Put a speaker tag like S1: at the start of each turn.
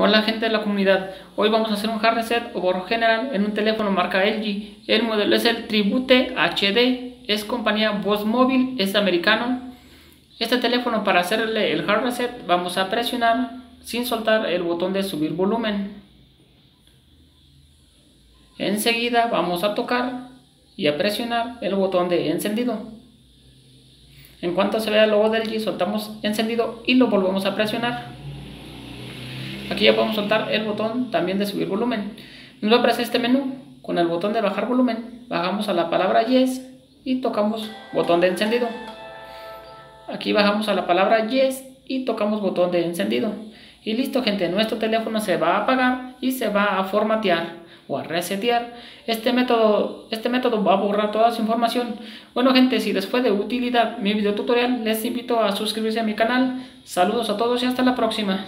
S1: Hola gente de la comunidad, hoy vamos a hacer un hard reset o borro general en un teléfono marca LG. El modelo es el Tribute HD, es compañía Voz Móvil, es americano. Este teléfono para hacerle el hard reset vamos a presionar sin soltar el botón de subir volumen. Enseguida vamos a tocar y a presionar el botón de encendido. En cuanto se vea el logo del LG soltamos encendido y lo volvemos a presionar. Aquí ya podemos soltar el botón también de subir volumen. Nos va a aparecer este menú. Con el botón de bajar volumen, bajamos a la palabra Yes y tocamos botón de encendido. Aquí bajamos a la palabra Yes y tocamos botón de encendido. Y listo gente, nuestro teléfono se va a apagar y se va a formatear o a resetear. Este método, este método va a borrar toda su información. Bueno gente, si les fue de utilidad mi video tutorial, les invito a suscribirse a mi canal. Saludos a todos y hasta la próxima.